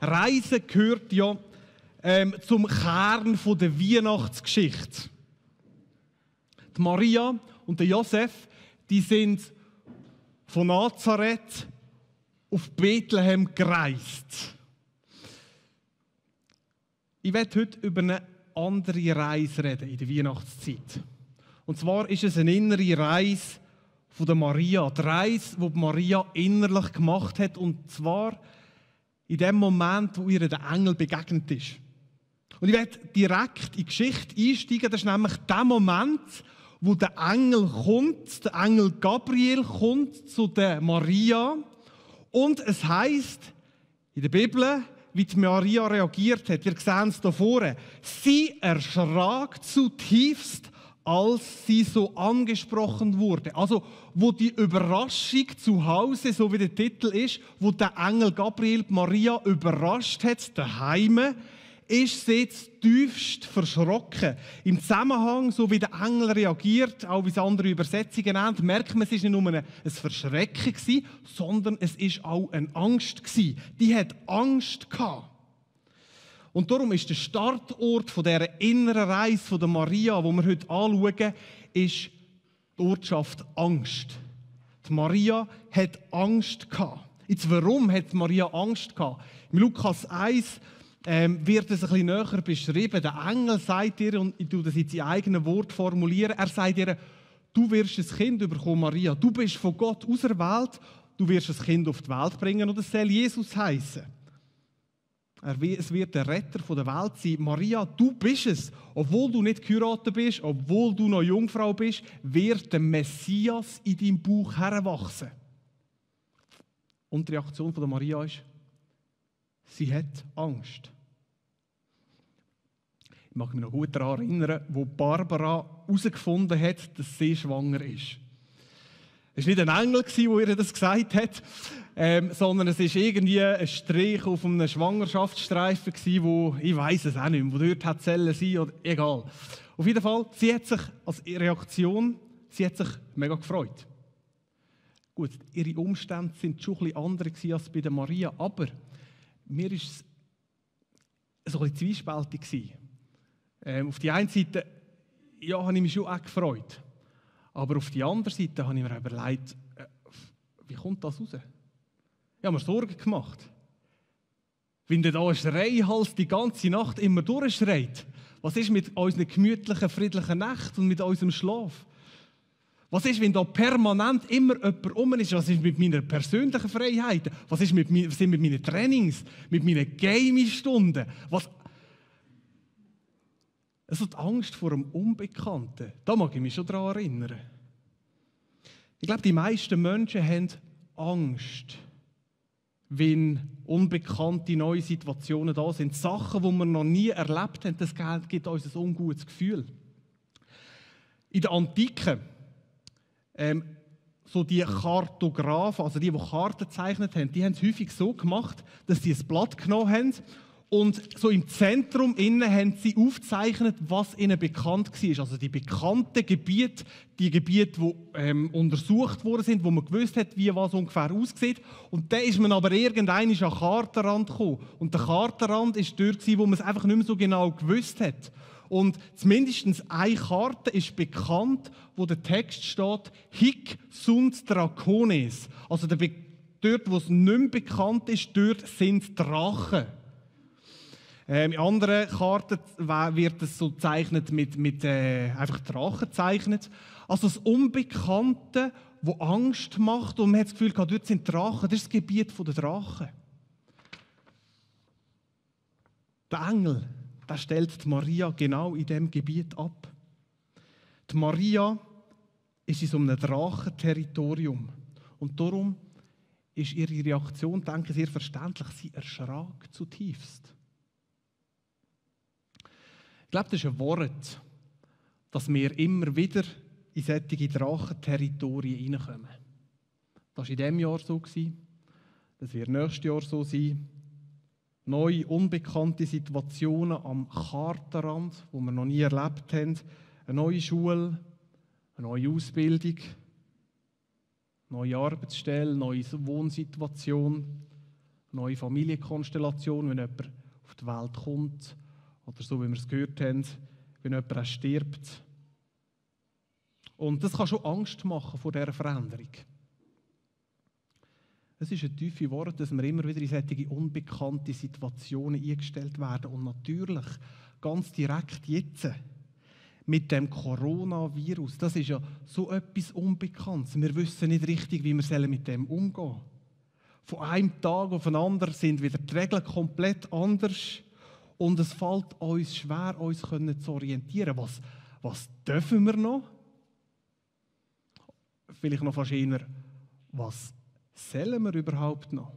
Reisen gehört ja ähm, zum Kern der Weihnachtsgeschichte. Die Maria und der Josef, die sind von Nazareth auf Bethlehem gereist. Ich werde heute über eine andere Reise reden in der Weihnachtszeit. Und zwar ist es eine innere Reise von der Maria, die Reise, die Maria innerlich gemacht hat, und zwar in dem Moment, wo ihr der Engel begegnet ist. Und ich werde direkt in die Geschichte einsteigen. Das ist nämlich der Moment, wo der Engel kommt, der Engel Gabriel kommt zu der Maria. Und es heißt in der Bibel, wie die Maria reagiert hat. Wir sehen es hier vorne. Sie erschrak zutiefst, als sie so angesprochen wurde. Also, wo die Überraschung zu Hause, so wie der Titel ist, wo der Engel Gabriel Maria überrascht hat, daheim, ist sie jetzt tiefst verschrocken. Im Zusammenhang, so wie der Engel reagiert, auch wie es andere Übersetzungen nennen, merkt man, es ist nicht nur ein Verschrecken sondern es ist auch eine Angst. Die hat Angst gehabt. Und darum ist der Startort von dieser inneren Reise von der Maria, wo wir heute anschauen, ist die Ortschaft Angst. Die Maria hat Angst gehabt. Jetzt, warum hat Maria Angst gehabt? Im Lukas 1 ähm, wird es ein bisschen näher beschrieben. Der Engel sagt ihr, und ich tue das jetzt in eigenen Wort formulieren, er sagt ihr, du wirst ein Kind bekommen, Maria. Du bist von Gott auserwählt, du wirst ein Kind auf die Welt bringen und es soll Jesus heißen. Es wird der Retter der Welt sein. Maria, du bist es. Obwohl du nicht geheiratet bist, obwohl du noch Jungfrau bist, wird der Messias in deinem Bauch heranwachsen. Und die Reaktion von Maria ist, Sie hat Angst. Ich mag mich noch gut daran erinnern, wo Barbara herausgefunden hat, dass sie schwanger ist. Es war nicht ein Engel, der ihr das gesagt hat, ähm, sondern es war irgendwie ein Strich auf einem Schwangerschaftsstreifen, wo ich weiß es auch nicht mehr, wo dort hat Zellen sein oder egal. Auf jeden Fall, sie hat sich als Reaktion, sie hat sich mega gefreut. Gut, ihre Umstände sind schon ein bisschen andere als bei der Maria, aber mir war es so ein bisschen zwiespältig. Ähm, auf die einen Seite ja, habe ich mich schon auch gefreut. Aber auf die andere Seite habe ich mir überlegt, äh, wie kommt das raus? Ich habe mir Sorgen gemacht. Wenn der da ein Schreihals die ganze Nacht immer durchschreit, was ist mit unseren gemütlichen, friedlichen Nächten und mit unserem Schlaf? Was ist, wenn da permanent immer jemand um ist? Was ist mit meiner persönlichen Freiheit? Was ist mit, was ist mit meinen Trainings? Mit meinen Gaming-Stunden? Was? Also die Angst vor dem Unbekannten, da mag ich mich schon daran erinnern. Ich glaube, die meisten Menschen haben Angst, wenn unbekannte neue Situationen da sind. Sachen, die wir noch nie erlebt haben, das gibt uns ein ungutes Gefühl. In der Antike ähm, so die Kartografen, also die, die Karten gezeichnet haben, die haben es häufig so gemacht, dass sie ein Blatt genommen haben und so im Zentrum innen haben sie aufgezeichnet, was ihnen bekannt war. Also die bekannten Gebiete, die Gebiete, die ähm, untersucht worden sind, wo man gewusst hat, wie was ungefähr aussieht. Und dann ist man aber irgendwann an den Kartenrand gekommen. Und der Kartenrand ist dort, wo man es einfach nicht mehr so genau gewusst hat. Und zumindest eine Karte ist bekannt, wo der Text steht, Hic sunt Dracones. Also dort, wo es nicht mehr bekannt ist, dort sind Drachen. Ähm, in anderen Karten wird es so gezeichnet mit, mit äh, einfach Drachen gezeichnet. Also das Unbekannte, wo Angst macht und man hat das Gefühl, dort sind Drachen, das ist das Gebiet der Drachen. Der Engel das stellt die Maria genau in dem Gebiet ab. Die Maria ist in so einem Drachenterritorium. Und darum ist ihre Reaktion, denke ich, sehr verständlich. Sie erschrak zutiefst. Ich glaube, das ist ein Wort, dass wir immer wieder in solche Drachenterritorien hineinkommen. Das war in diesem Jahr so. Das wird nächstes Jahr so sein neue, unbekannte Situationen am Kartenrand, wo wir noch nie erlebt haben, eine neue Schule, eine neue Ausbildung, neue Arbeitsstelle, neue Wohnsituation, neue Familienkonstellation, wenn jemand auf die Welt kommt. Oder so, wie wir es gehört haben, wenn jemand stirbt. Und das kann schon Angst machen vor dieser Veränderung. Es ist ein tiefes Wort, dass wir immer wieder in solche unbekannte Situationen eingestellt werden. Und natürlich, ganz direkt jetzt, mit dem Coronavirus, das ist ja so etwas Unbekanntes. Wir wissen nicht richtig, wie wir mit dem umgehen sollen. Von einem Tag auf den anderen sind wieder die Regeln komplett anders. Und es fällt uns schwer, uns zu orientieren. Was, was dürfen wir noch? Vielleicht noch fast was sollen wir überhaupt noch?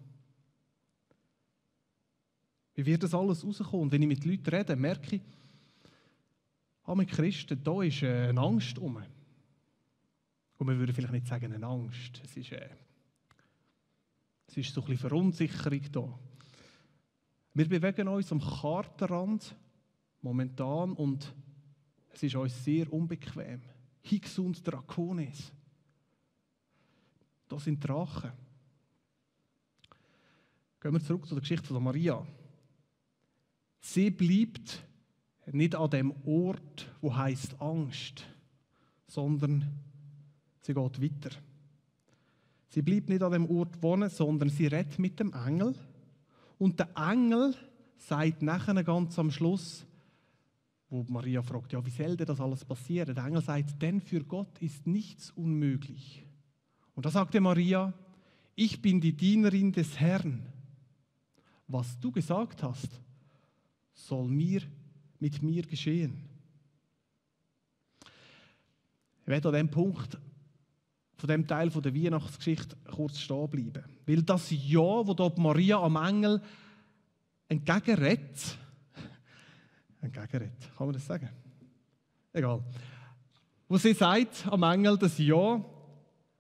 Wie wird das alles rauskommen? Wenn ich mit Leuten rede, merke ich, ah, mit Christen, da ist äh, eine Angst um. Und wir würden vielleicht nicht sagen eine Angst. Es ist, äh, es ist so ein bisschen Verunsicherung da. Wir bewegen uns am Kartenrand momentan und es ist uns sehr unbequem. Higgs und Draconis. Das sind Drachen. Gehen wir zurück zu der Geschichte von Maria. Sie bleibt nicht an dem Ort, wo heißt Angst, sondern sie geht weiter. Sie bleibt nicht an dem Ort wohnen, sondern sie redet mit dem Engel und der Engel sagt nachher ganz am Schluss, wo Maria fragt, ja, wie soll denn das alles passieren? Der Engel sagt, denn für Gott ist nichts unmöglich. Und da sagte Maria, ich bin die Dienerin des Herrn. Was du gesagt hast, soll mir mit mir geschehen. Ich werde an dem Punkt von dem Teil von der Weihnachtsgeschichte kurz stehen bleiben. Weil das Ja, wo dort Maria am Engel entgegenredet, entgegenredet, kann man das sagen? Egal. Wo sie sagt am Engel das Ja,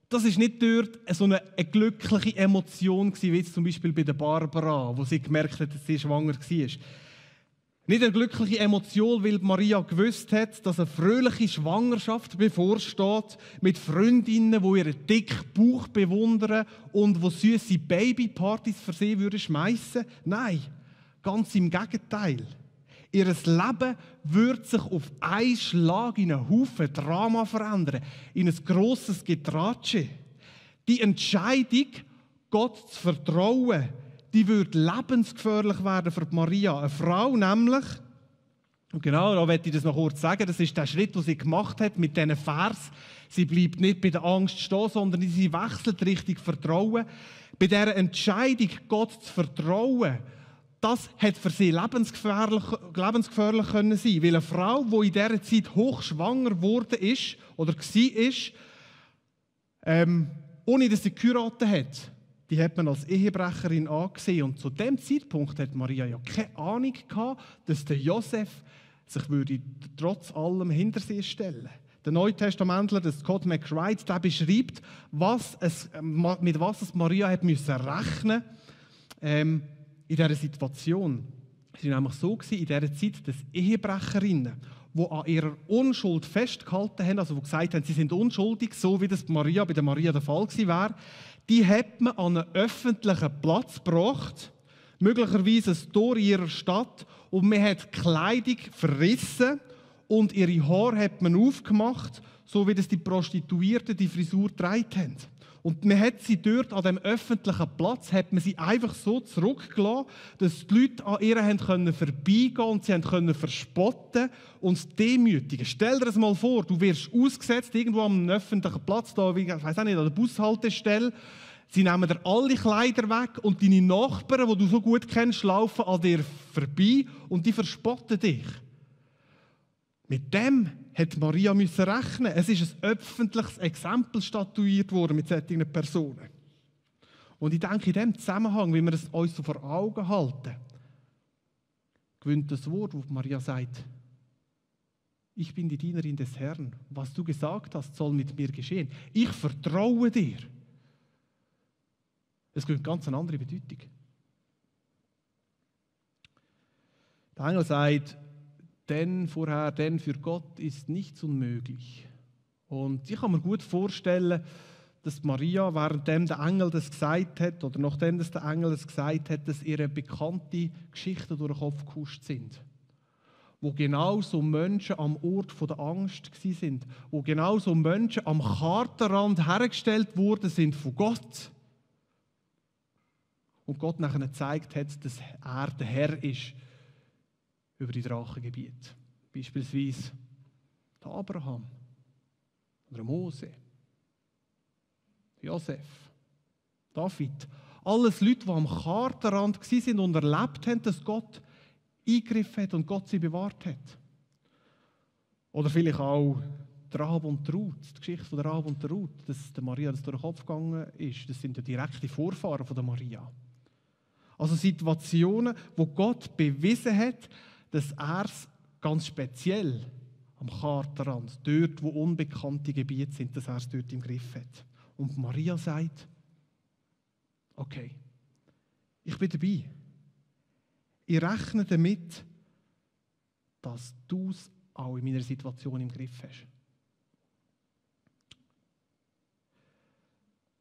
das ist nicht dort so eine, eine glückliche Emotion gewesen, wie zum Beispiel bei der Barbara, wo sie gemerkt hat, dass sie schwanger war. Nicht eine glückliche Emotion, weil Maria gewusst hat, dass eine fröhliche Schwangerschaft bevorsteht, mit Freundinnen, die ihren dicken Bauch bewundern und wo süße Babypartys für sie würden schmeißen. Nein, ganz im Gegenteil. Ihr Leben wird sich auf einen Schlag in einen Haufen Drama verändern, in ein grosses Getratsche. Die Entscheidung, Gott zu vertrauen, die würde lebensgefährlich werden für Maria. Eine Frau nämlich, und genau, da werde ich das noch kurz sagen, das ist der Schritt, den sie gemacht hat mit diesen Vers. Sie bleibt nicht bei der Angst stehen, sondern sie wechselt richtig Vertrauen. Bei dieser Entscheidung, Gott zu vertrauen, das hat für sie lebensgefährlich, lebensgefährlich können sein. Weil eine Frau, die in dieser Zeit hochschwanger geworden ist, oder war, ähm, ohne dass sie geheiratet hat, die hat man als Ehebrecherin angesehen. Und zu dem Zeitpunkt hat Maria ja keine Ahnung gehabt, dass der Josef sich würde trotz allem hinter sie stellen der Neutestamentler, der Scott McWright, der beschreibt, was es, mit was es Maria hat müssen rechnen ähm, in dieser Situation. Es war nämlich so gewesen, in dieser Zeit, dass Ehebrecherinnen, die an ihrer Unschuld festgehalten haben, also die gesagt haben, sie sind unschuldig, so wie das Maria bei der Maria der Fall gewesen wäre, die hat man an einen öffentlichen Platz gebracht, möglicherweise ein Tor ihrer Stadt, und man hat Kleidung verrissen und ihre Haare hat man aufgemacht, so wie das die Prostituierten die Frisur getragen haben. Und man hat sie dort an dem öffentlichen Platz, hat man sie einfach so zurückgelassen, dass die Leute an ihr haben können vorbeigehen und sie haben können verspotten und demütigen. Stell dir das mal vor, du wirst ausgesetzt irgendwo am öffentlichen Platz, da, ich weiß auch nicht, an der Bushaltestelle. Sie nehmen dir alle Kleider weg und deine Nachbarn, die du so gut kennst, laufen an dir vorbei und die verspotten dich. Mit dem hat Maria müssen rechnen. Es ist ein öffentliches Exempel statuiert worden mit solchen Personen. Und ich denke, in dem Zusammenhang, wie wir es uns so vor Augen halten, gewinnt das Wort, wo Maria sagt, ich bin die Dienerin des Herrn. Was du gesagt hast, soll mit mir geschehen. Ich vertraue dir. Es gewinnt ganz eine andere Bedeutung. Der Engel sagt, denn vorher, denn für Gott ist nichts unmöglich. Und ich kann mir gut vorstellen, dass Maria, währenddem der Engel das gesagt hat, oder nachdem dass der Engel das gesagt hat, dass ihre bekannte Geschichten durch den Kopf gehuscht sind. Wo genau so Menschen am Ort der Angst sind, wo genau so Menschen am Kartenrand hergestellt worden sind von Gott. Und Gott nachher gezeigt hat, dass er der Herr ist über die Drachengebiete. Beispielsweise der Abraham oder Mose, Josef, David. Alles Leute, die am Kartenrand waren und erlebt haben, dass Gott eingegriffen hat und Gott sie bewahrt hat. Oder vielleicht auch der und Ruth, die Geschichte von der Rahab und der Ruth, dass der Maria das durch den Kopf gegangen ist. Das sind ja direkte Vorfahren von der Maria. Also Situationen, wo Gott bewiesen hat, dass er es ganz speziell am Kartenrand, dort, wo unbekannte Gebiete sind, dass er es dort im Griff hat. Und Maria sagt, okay, ich bin dabei. Ich rechne damit, dass du es auch in meiner Situation im Griff hast.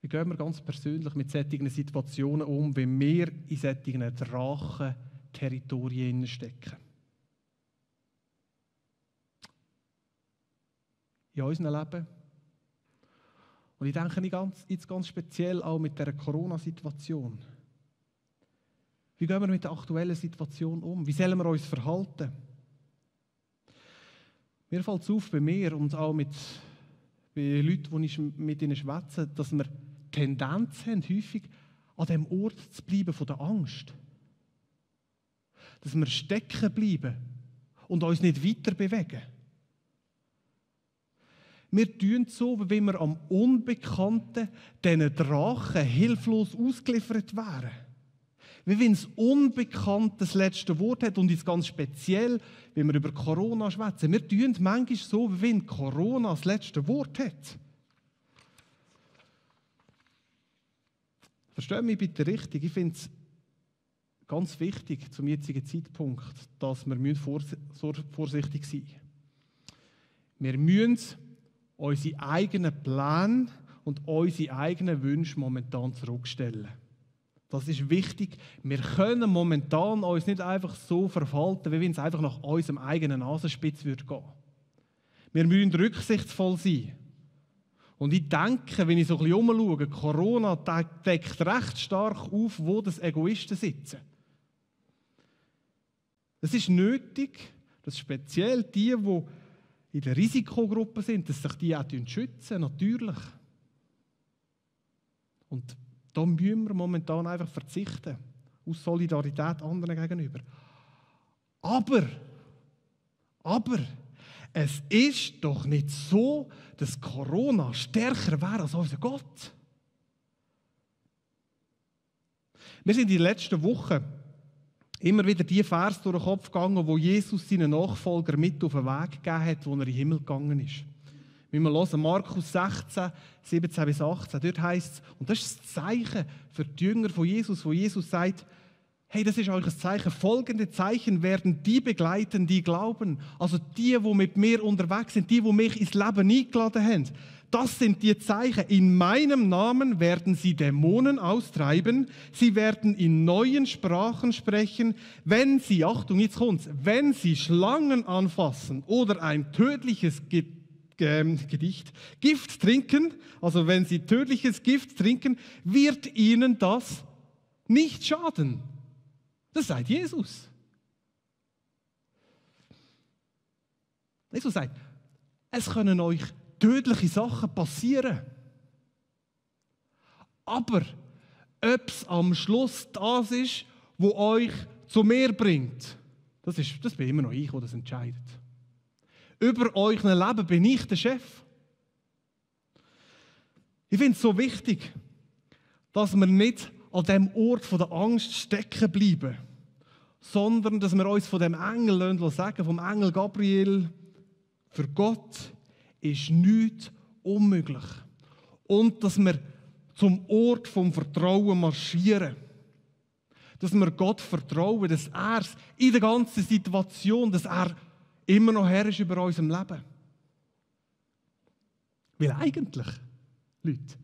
Wie gehen wir ganz persönlich mit solchen Situationen um, wenn wir in solchen Drachen-Territorien stecken? In unserem Leben. Und ich denke jetzt ganz speziell auch mit der Corona-Situation. Wie gehen wir mit der aktuellen Situation um? Wie sollen wir uns verhalten? Mir fällt es auf bei mir und auch mit bei Leuten, die ich mit ihnen schwätze, dass wir Tendenz haben, häufig an dem Ort zu bleiben von der Angst. Dass wir stecken bleiben und uns nicht weiter bewegen. Wir tun so, wie wir am Unbekannten, diesen Drachen hilflos ausgeliefert wären. Wie wenn es Unbekannt das letzte Wort hat und jetzt ganz speziell, wenn wir über Corona schwätzen. Wir tun manchmal so, wie wenn Corona das letzte Wort hat. Versteht mich bitte richtig. Ich finde es ganz wichtig zum jetzigen Zeitpunkt, dass wir vorsichtig sein müssen. Wir müssen unsere eigenen Pläne und unsere eigenen Wünsche momentan zurückstellen. Das ist wichtig. Wir können momentan uns nicht einfach so verhalten, wie wenn es einfach nach unserem eigenen Nasenspitz würde gehen. Wir müssen rücksichtsvoll sein. Und ich denke, wenn ich so ein bisschen umschaue, Corona deckt recht stark auf, wo das Egoisten sitzen. Es ist nötig, dass speziell die, die in der Risikogruppe sind, dass sich die auch schützen, natürlich. Und da müssen wir momentan einfach verzichten, aus Solidarität anderen gegenüber. Aber, aber, es ist doch nicht so, dass Corona stärker wäre als unser Gott. Wir sind in den letzten Wochen immer wieder die Vers durch den Kopf gegangen, wo Jesus seinen Nachfolger mit auf den Weg gegeben hat, wo er in den Himmel gegangen ist. Wenn wir hören, Markus 16, 17 bis 18, dort heißt es, und das ist das Zeichen für die Jünger von Jesus, wo Jesus sagt, hey, das ist euch ein Zeichen, folgende Zeichen werden die begleiten, die glauben. Also die, die mit mir unterwegs sind, die, die mich ins Leben eingeladen haben. Das sind die Zeichen. In meinem Namen werden sie Dämonen austreiben. Sie werden in neuen Sprachen sprechen. Wenn sie, Achtung, jetzt kommt's, wenn sie Schlangen anfassen oder ein tödliches Gedicht, Gift trinken, also wenn sie tödliches Gift trinken, wird ihnen das nicht schaden. Das sagt Jesus. Jesus sagt, es können euch tödliche Sachen passieren. Aber ob es am Schluss das ist, wo euch zu mir bringt, das, ist, das bin immer noch ich, der das entscheidet. Über euch Leben bin ich der Chef. Ich finde es so wichtig, dass wir nicht an dem Ort von der Angst stecken bleiben, sondern dass wir uns von dem Engel sagen, vom Engel Gabriel, für Gott ist nichts unmöglich. Und dass wir zum Ort vom Vertrauen marschieren. Dass wir Gott vertrauen, dass er in der ganzen Situation, dass er immer noch Herr ist über unserem Leben. Weil eigentlich, Leute,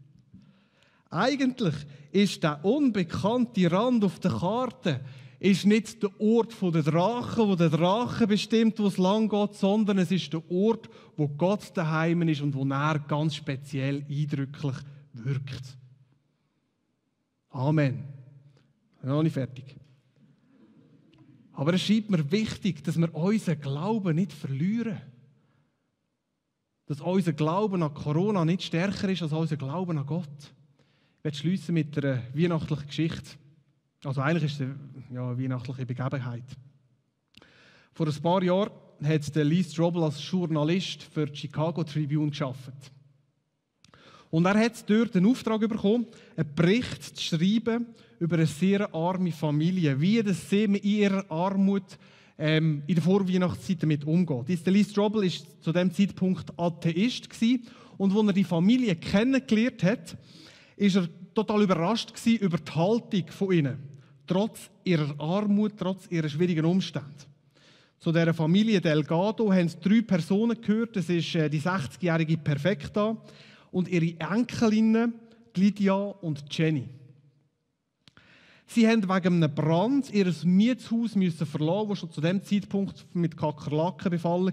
Eigentlich ist der unbekannte Rand auf der Karte ist nicht der Ort der Drachen, wo der Drache bestimmt, wo es lang geht, sondern es ist der Ort, wo Gott daheim ist und wo er ganz speziell eindrücklich wirkt. Amen. Noch nicht fertig. Aber es scheint mir wichtig, dass wir unseren Glauben nicht verlieren. Dass unser Glauben an Corona nicht stärker ist als unser Glauben an Gott. Ich werde schließen mit einer weihnachtlichen Geschichte. Also eigentlich ist es eine ja, weihnachtliche Begebenheit. Vor ein paar Jahren hat Lee Strobel als Journalist für die Chicago Tribune geschafft. Und er hat dort den Auftrag bekommen, einen Bericht zu schreiben über eine sehr arme Familie, wie das sie in ihrer Armut ähm, in der Vorweihnachtszeit damit umgeht. Ist Lee Strobel war zu dem Zeitpunkt Atheist gewesen, und als er die Familie kennengelernt hat, ist er total überrascht über die Haltung von ihnen, trotz ihrer Armut, trotz ihrer schwierigen Umstände. Zu dieser Familie Delgado haben drei Personen gehört. Das ist äh, die 60-jährige Perfekta, und ihre Enkelinnen Lydia und Jenny. Sie haben wegen einem Brand ihr Mietshaus müssen verlassen, das schon zu dem Zeitpunkt mit Kakerlaken befallen war.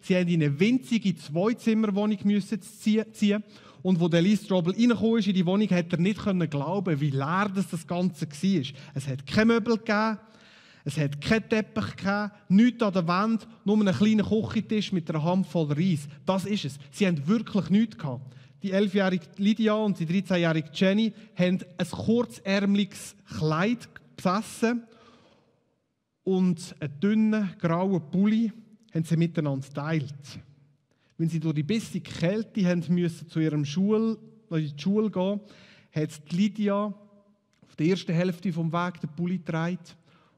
Sie haben in eine winzige Zweizimmerwohnung müssen ziehen. Und wo der Lee Strobel in die Wohnung, hat er nicht glauben, wie leer das, das Ganze war. Es hat keine Möbel gegeben, es hat keinen Teppich gegeben, nichts an der Wand, nur einen kleinen Küchentisch mit einer Handvoll Reis. Das ist es. Sie haben wirklich nichts gehabt die 11-jährige Lydia und die 13-jährige Jenny haben ein kurzärmliches Kleid besessen und einen dünnen grauen Pulli haben sie miteinander geteilt. Wenn sie durch die bissige Kälte haben müssen zu ihrem Schul, in die Schule gehen, hat Lydia auf der ersten Hälfte vom Weg den Pulli getragen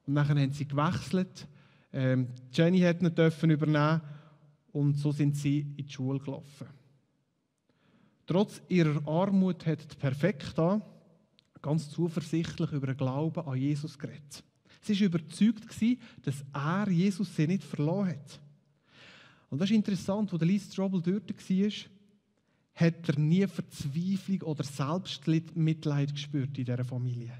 und nachher haben sie gewechselt. Ähm, Jenny hat ihn übernehmen und so sind sie in die Schule gelaufen. Trotz ihrer Armut hat die Perfekta ganz zuversichtlich über den Glauben an Jesus geredet. Sie war überzeugt, dass er Jesus sie nicht verloren hat. Und das ist interessant, der Lee Strobel dort war, hat er nie Verzweiflung oder Selbstmitleid gespürt in dieser Familie.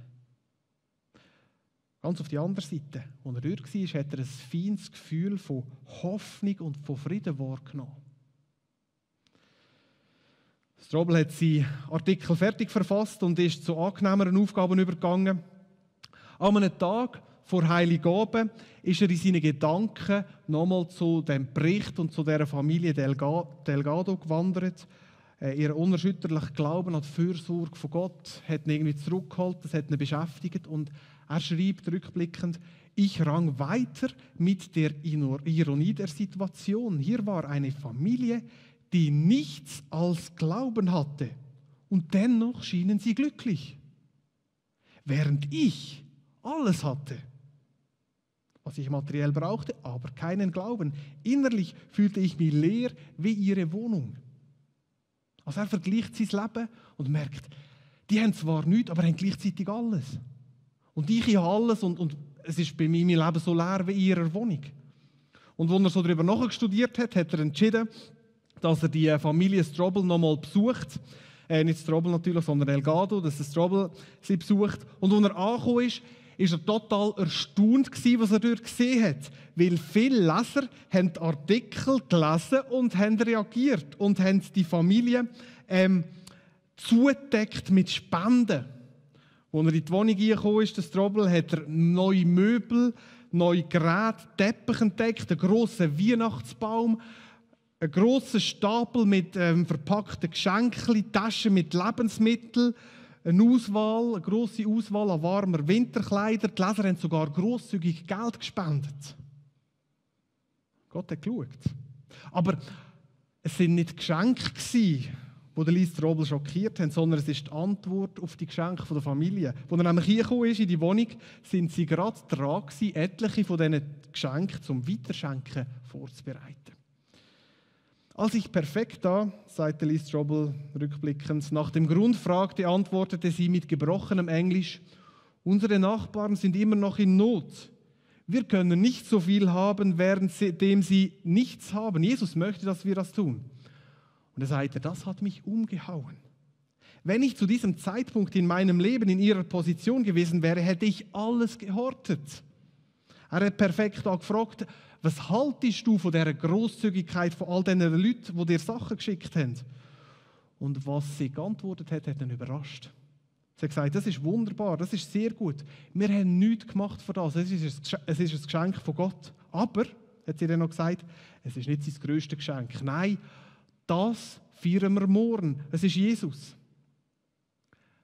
Ganz auf die andere Seite, als er dort war, hat er ein feines Gefühl von Hoffnung und von Frieden wahrgenommen. Strobel hat seinen Artikel fertig verfasst und ist zu angenehmeren Aufgaben übergegangen. An einem Tag vor Heiligabend ist er in seinen Gedanken nochmal zu dem Bericht und zu der Familie Delgado gewandert. Äh, ihr unerschütterlicher Glauben an die Fürsorge von Gott hat ihn irgendwie zurückgeholt, das hat ihn beschäftigt und er schreibt rückblickend, ich rang weiter mit der Ironie der Situation. Hier war eine Familie, die nichts als Glauben hatte, und dennoch schienen sie glücklich, während ich alles hatte, was ich materiell brauchte, aber keinen Glauben. Innerlich fühlte ich mich leer wie ihre Wohnung. Also er vergleicht sein Leben und merkt, die haben zwar nichts, aber haben gleichzeitig alles. Und ich habe alles und, und es ist bei mir mein Leben so leer wie in ihrer Wohnung. Und als er so darüber nachgestudiert hat, hat er entschieden, dass er die Familie Strobel nochmal besucht. Äh, nicht Strobel natürlich, sondern Elgado, dass er Strobel sie besucht. Und als er angekommen ist, ist er total erstaunt gewesen, was er dort gesehen hat. Weil viele Leser haben die Artikel gelesen und haben reagiert und haben die Familie ähm, zugedeckt mit Spenden. Als er in die Wohnung gekommen ist, der Strobel, hat er neue Möbel, neue Geräte, Teppich entdeckt, einen grossen Weihnachtsbaum, ein großer Stapel mit ähm, verpackten Geschenken, Taschen mit Lebensmitteln, eine Auswahl, eine große Auswahl an warmer Winterkleider. Die Leser haben sogar großzügig Geld gespendet. Gott hat geschaut. Aber es sind nicht Geschenke gewesen, die den Lies Robel schockiert haben, sondern es ist die Antwort auf die Geschenke der Familie. Als er nämlich hier ist in die Wohnung, sind sie gerade dran gewesen, etliche von diesen Geschenken zum Weiterschenken vorzubereiten. Als ich perfekt da, sagte Liz Strobel rückblickend, nach dem Grund fragte, antwortete sie mit gebrochenem Englisch, unsere Nachbarn sind immer noch in Not. Wir können nicht so viel haben, währenddem sie nichts haben. Jesus möchte, dass wir das tun. Und er sagte, das hat mich umgehauen. Wenn ich zu diesem Zeitpunkt in meinem Leben in ihrer Position gewesen wäre, hätte ich alles gehortet. Er hat perfekt gefragt, was haltest du von dieser Großzügigkeit von all diesen Leuten, die dir Sachen geschickt haben? Und was sie geantwortet hat, hat ihn überrascht. Sie hat gesagt, das ist wunderbar, das ist sehr gut. Wir haben nichts gemacht für das. Es ist ein Geschenk von Gott. Aber, hat sie dann noch gesagt, es ist nicht sein grösstes Geschenk. Nein, das feiern wir morgen. Es ist Jesus.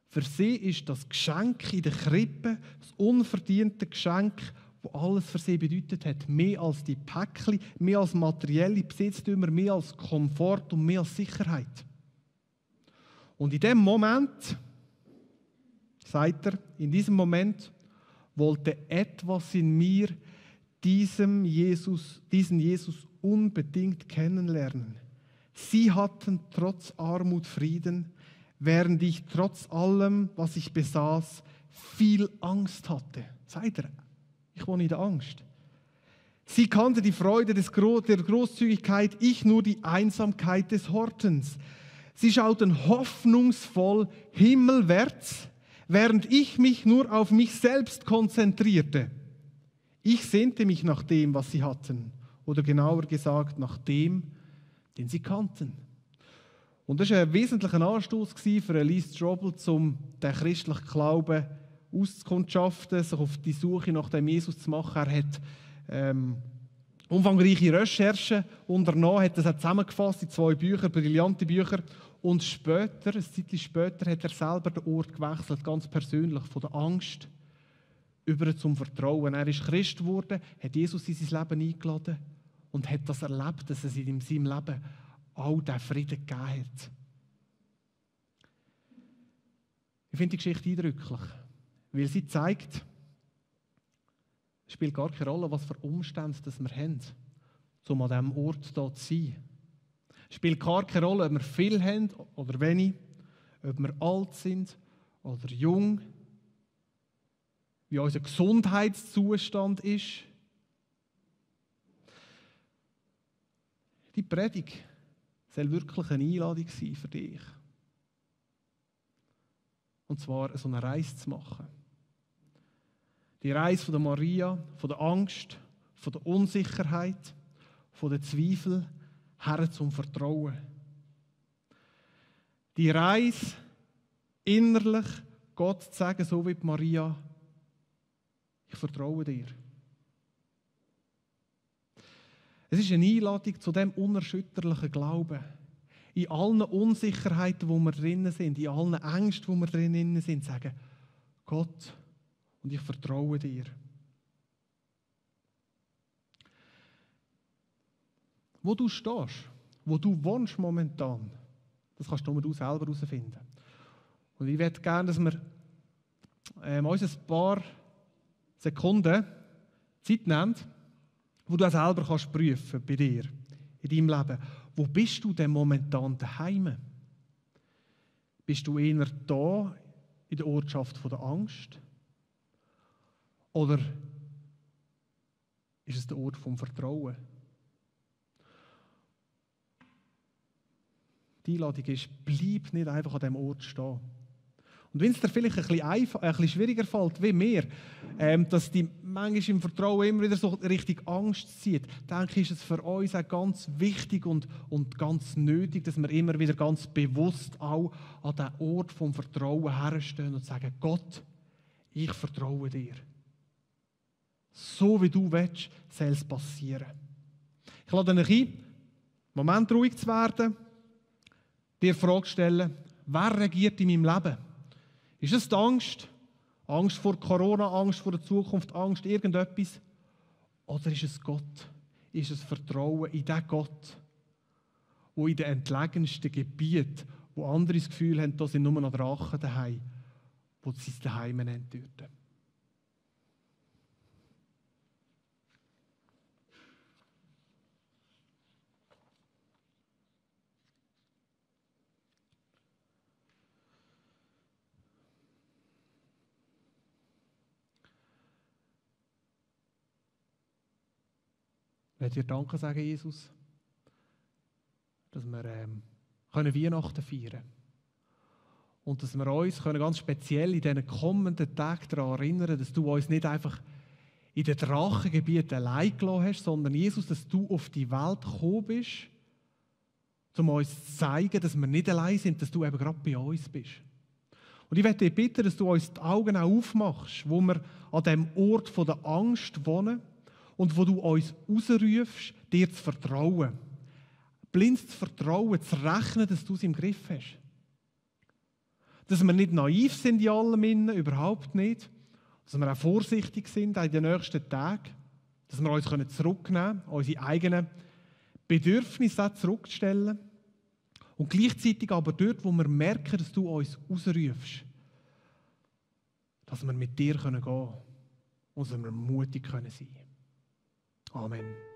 Für sie ist das Geschenk in der Krippe das unverdiente Geschenk, wo alles für sie bedeutet hat. Mehr als die Päckchen, mehr als materielle Besitztümer, mehr als Komfort und mehr als Sicherheit. Und in dem Moment sagt er, in diesem Moment wollte etwas in mir diesem Jesus, diesen Jesus unbedingt kennenlernen. Sie hatten trotz Armut Frieden, während ich trotz allem, was ich besaß, viel Angst hatte. Seid er, ich wohne in der Angst. Sie kannte die Freude des Gro der Großzügigkeit, ich nur die Einsamkeit des Hortens. Sie schauten hoffnungsvoll himmelwärts, während ich mich nur auf mich selbst konzentrierte. Ich sehnte mich nach dem, was sie hatten, oder genauer gesagt nach dem, den sie kannten. Und das war ein wesentlicher Anstoß für Elise Strobel, um den christlichen Glauben auszukundschaften, sich auf die Suche nach dem Jesus zu machen. Er hat ähm, umfangreiche Recherchen unternommen, hat das zusammengefasst in zwei Bücher, brillante Bücher. Und später, ein Zeit später, hat er selber den Ort gewechselt, ganz persönlich, von der Angst über zum Vertrauen. Er ist Christ geworden, hat Jesus in sein Leben eingeladen und hat das erlebt, dass es in seinem Leben all diesen Frieden gegeben hat. Ich finde die Geschichte eindrücklich, weil sie zeigt, es spielt gar keine Rolle, was für Umstände das wir haben, um an diesem Ort hier zu sein. Es spielt gar keine Rolle, ob wir viel haben oder wenig, ob wir alt sind oder jung, wie unser Gesundheitszustand ist. Die Predigt soll wirklich eine Einladung sein für dich. Und zwar so eine Reise zu machen. Die Reise von der Maria, von der Angst, von der Unsicherheit, von der Zweifel her zum Vertrauen. Die Reise innerlich Gott zu sagen, so wie Maria, ich vertraue dir. Es ist eine Einladung zu dem unerschütterlichen Glauben. In allen Unsicherheiten, wo wir drinnen sind, in allen Ängsten, wo wir drinnen sind, sagen, Gott, und ich vertraue dir. Wo du stehst, wo du wohnst momentan, das kannst nur du selber herausfinden. Und ich möchte gerne, dass wir ähm, uns ein paar Sekunden Zeit nehmen, wo du auch selber kannst prüfen bei dir, in deinem Leben. Wo bist du denn momentan daheim? Bist du eher da in der Ortschaft der Angst? Oder ist es der Ort vom Vertrauen? Die Einladung ist, bleib nicht einfach an dem Ort stehen. Und wenn es dir vielleicht ein bisschen, einfach, ein bisschen schwieriger fällt, wie mir, ähm, dass die manchmal im Vertrauen immer wieder so richtig Angst zieht, denke ich, ist es für uns auch ganz wichtig und, und ganz nötig, dass wir immer wieder ganz bewusst auch an den Ort vom Vertrauen herstehen und sagen, Gott, ich vertraue dir. So wie du willst, soll es passieren. Ich lade dich ein, Moment ruhig zu werden, dir Frage stellen, wer regiert in meinem Leben? Ist es die Angst? Angst vor Corona, Angst vor der Zukunft, Angst irgendetwas? Oder ist es Gott? Ist es Vertrauen in den Gott, wo in den entlegensten Gebieten, wo andere das Gefühl haben, da sind nur noch Drachen daheim, wo sie es daheim nennen würden? Möchte dir Danke sagen, Jesus, dass wir ähm, können Weihnachten feiern können. Und dass wir uns können ganz speziell in diesen kommenden Tagen daran erinnern, dass du uns nicht einfach in den Drachengebieten allein gelassen hast, sondern Jesus, dass du auf die Welt gekommen bist, um uns zu zeigen, dass wir nicht allein sind, dass du eben gerade bei uns bist. Und ich möchte dich bitten, dass du uns die Augen auch aufmachst, wo wir an dem Ort der Angst wohnen und wo du uns ausrufst, dir zu vertrauen. Blind zu vertrauen, zu rechnen, dass du es im Griff hast. Dass wir nicht naiv sind in allem Innen, überhaupt nicht. Dass wir auch vorsichtig sind in den nächsten Tagen. Dass wir uns zurücknehmen können, unsere eigenen Bedürfnisse zurückzustellen. Und gleichzeitig aber dort, wo wir merken, dass du uns ausrufst, dass wir mit dir gehen können und dass wir mutig sein können. Amen.